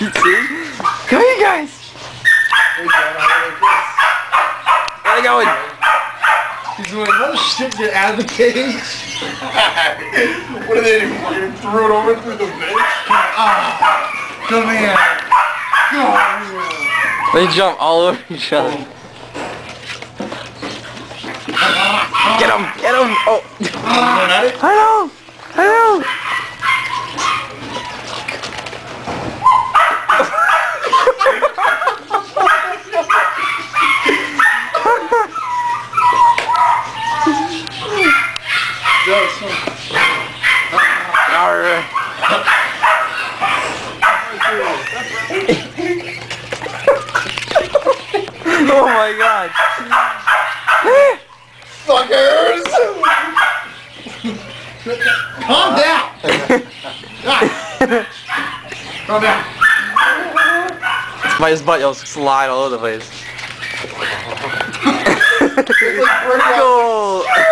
Come here, guys. Where are they going? He's like, oh shit, get out of the cage. what are they fucking threw it over through the bench? Ah, come here. Come They jump all over each other. Ah, ah. Get him! Get him! Oh! Ah. Going at it? I know! I know! Arr. oh my god! Fuckers! Calm down. Calm down. My his butt yells slide all over the place. Go!